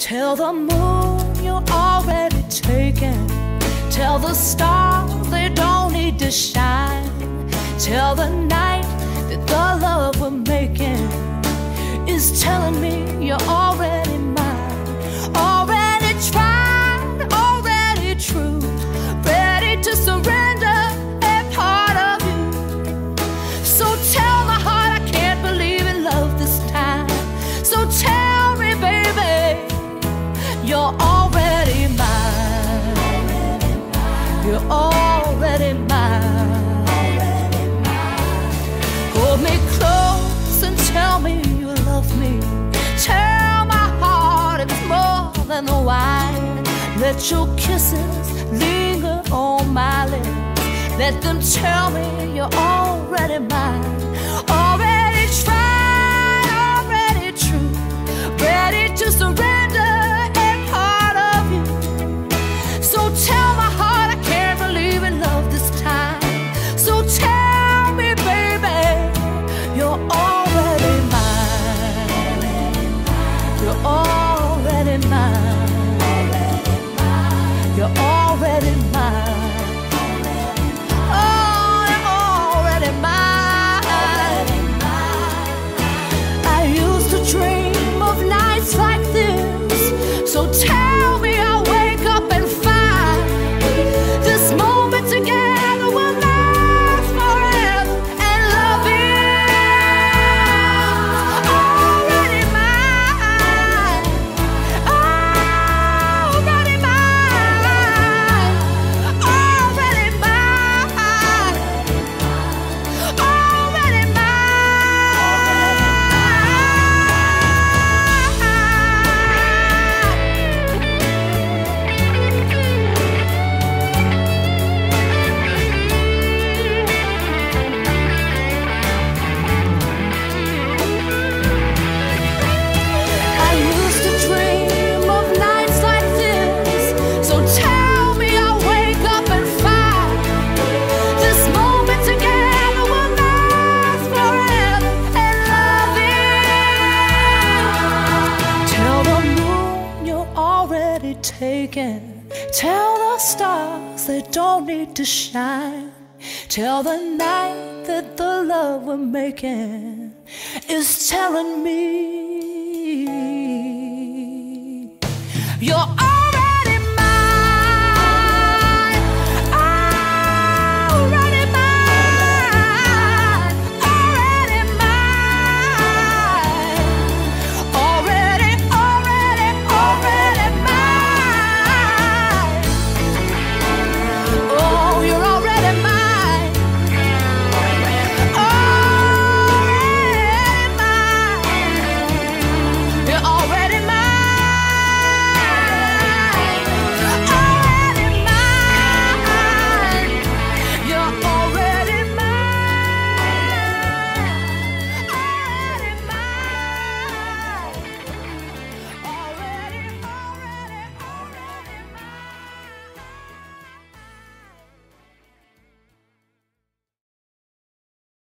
Tell the moon you're already taken. Tell the stars they don't need to shine. Tell the night that the love we're making is telling me you're already mine. Already tried, already true. Ready to surrender a part of you. So tell my heart I can't believe in love this time. So tell You're already mine. Hold me close and tell me you love me. Tell my heart it's more than the wine. Let your kisses linger on my lips. Let them tell me you're already mine. You're already Tell the stars they don't need to shine. Tell the night that the love we're making is telling me you're